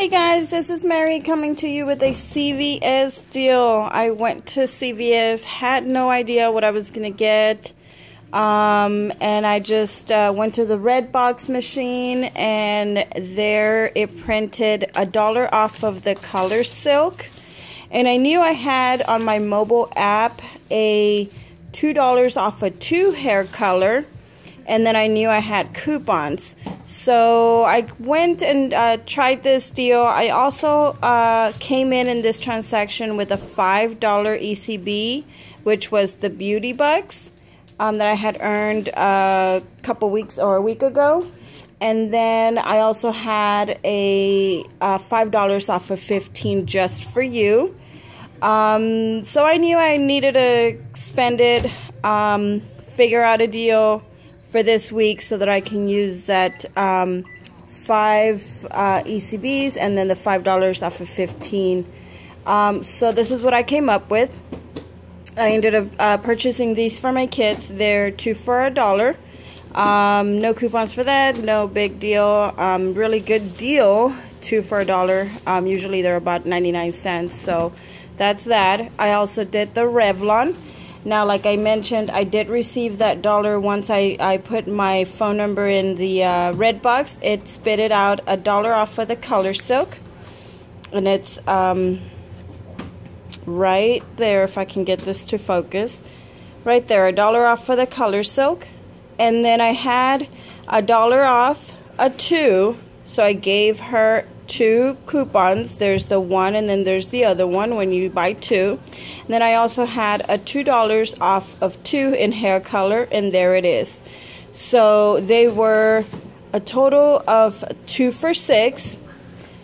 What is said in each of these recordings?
Hey guys, this is Mary coming to you with a CVS deal. I went to CVS, had no idea what I was going to get. Um, and I just uh, went to the red box machine and there it printed a dollar off of the ColorSilk. And I knew I had on my mobile app a $2 off a two hair color. And then I knew I had coupons. So I went and uh, tried this deal. I also uh, came in in this transaction with a $5 ECB, which was the Beauty Bucks um, that I had earned a couple weeks or a week ago. And then I also had a uh, $5 off of 15 just for you. Um, so I knew I needed to spend it, um, figure out a deal, for this week so that I can use that um, five uh, ECBs and then the five dollars off of 15 um, so this is what I came up with. I ended up uh, purchasing these for my kids. They're two for a dollar. Um, no coupons for that. No big deal. Um, really good deal. Two for a dollar. Um, usually they're about 99 cents. So that's that. I also did the Revlon now, like I mentioned, I did receive that dollar once I, I put my phone number in the uh, red box. It spit it out a dollar off of the ColorSilk. And it's um, right there, if I can get this to focus. Right there, a dollar off for the ColorSilk. And then I had a dollar off a two. So I gave her two coupons. There's the one and then there's the other one when you buy two. And then I also had a $2 off of two in hair color and there it is. So they were a total of two for six.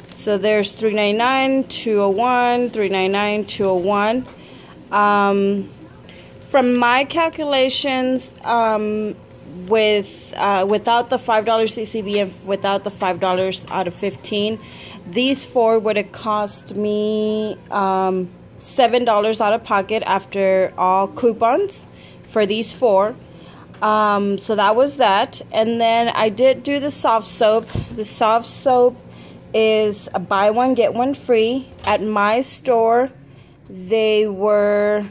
So there's 399, 201, 399, 201. Um, from my calculations, um, with uh, without the five dollars ECB and without the five dollars out of fifteen, these four would have cost me um, seven dollars out of pocket after all coupons for these four. Um, so that was that, and then I did do the Softsoap. The Softsoap is a buy one get one free at my store. They were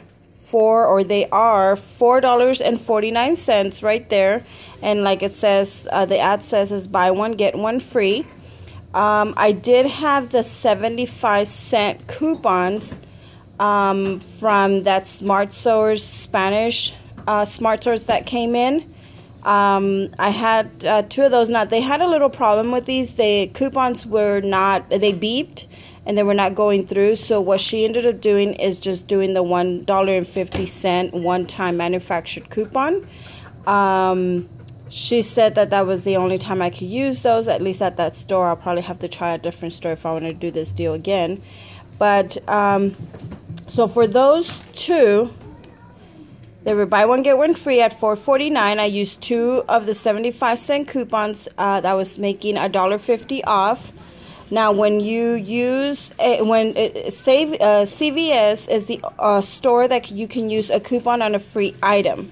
four or they are four dollars and 49 cents right there. And like it says uh, the ad says is buy one get one free. Um, I did have the 75 cent coupons um, from that SmartSource Spanish uh, SmartSource that came in. Um, I had uh, two of those. Not they had a little problem with these. The coupons were not they beeped and they were not going through. So what she ended up doing is just doing the one dollar and fifty cent one-time manufactured coupon. Um, she said that that was the only time I could use those, at least at that store. I'll probably have to try a different store if I want to do this deal again. But um, so for those two, they were buy one get one free at 4.49. I used two of the 75 cent coupons uh, that was making a dollar fifty off. Now, when you use a, when it, save uh, CVS is the uh, store that you can use a coupon on a free item.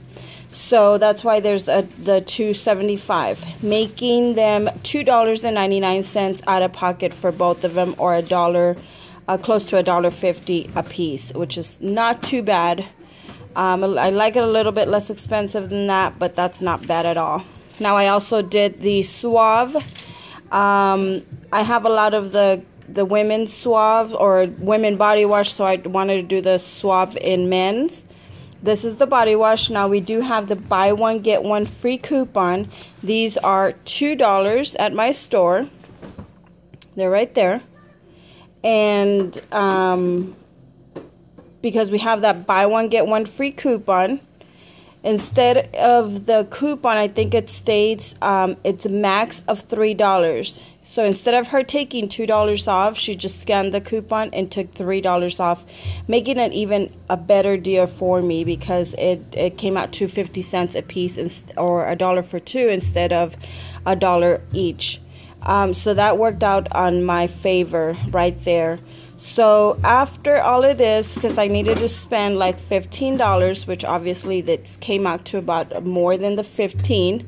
So that's why there's a, the 275, making them $2.99 out of pocket for both of them or a dollar, uh, close to a dollar fifty a piece, which is not too bad. Um, I like it a little bit less expensive than that, but that's not bad at all. Now I also did the Suave um, I have a lot of the the women's Suave or women body wash, so I wanted to do the Suave in men's. This is the body wash. Now we do have the buy one get one free coupon. These are two dollars at my store. They're right there, and um, because we have that buy one get one free coupon Instead of the coupon, I think it states um, it's a max of $3. So instead of her taking $2 off, she just scanned the coupon and took $3 off, making it even a better deal for me because it, it came out to 50 cents a piece or a dollar for two instead of a dollar each. Um, so that worked out on my favor right there. So after all of this, because I needed to spend like $15, which obviously that came out to about more than the 15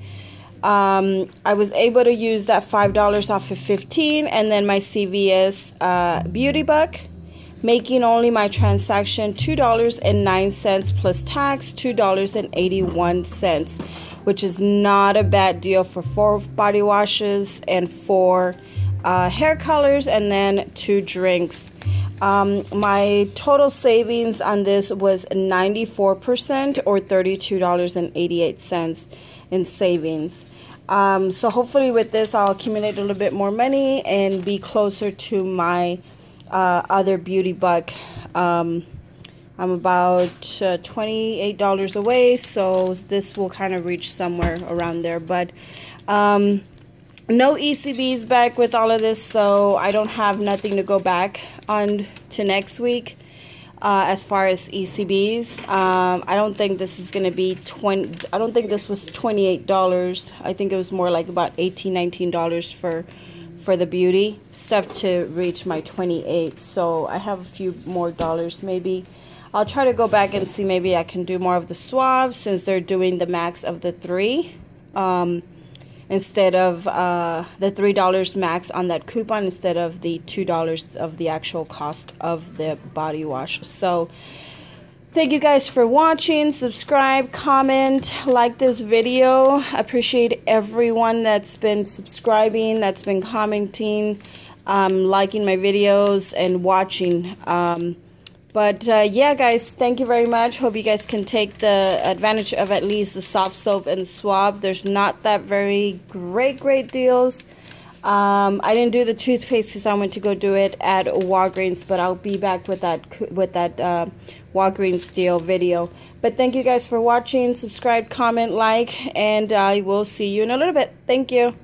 Um, I was able to use that $5 off of 15 and then my CVS uh, Beauty Buck making only my transaction $2.09 plus tax $2.81 which is not a bad deal for four body washes and four uh, hair colors and then two drinks. Um, my total savings on this was 94% or $32.88 in savings um, so hopefully with this I'll accumulate a little bit more money and be closer to my uh, other beauty buck. Um, I'm about uh, $28 away, so this will kind of reach somewhere around there. But um, no ECBs back with all of this, so I don't have nothing to go back on to next week. Uh, as far as ECBs, um, I don't think this is going to be 20. I don't think this was $28. I think it was more like about $18, $19 for for the beauty stuff to reach my 28 so I have a few more dollars maybe I'll try to go back and see maybe I can do more of the Suave since they're doing the max of the three um, instead of uh, the three dollars max on that coupon instead of the two dollars of the actual cost of the body wash so Thank you guys for watching. Subscribe, comment, like this video. Appreciate everyone that's been subscribing, that's been commenting, um, liking my videos, and watching. Um, but uh, yeah, guys, thank you very much. Hope you guys can take the advantage of at least the Softsoap and Suave. There's not that very great, great deals. Um, I didn't do the toothpaste because I went to go do it at Walgreens, but I'll be back with that with that uh, Walgreens deal video. But thank you guys for watching. Subscribe, comment, like, and I will see you in a little bit. Thank you.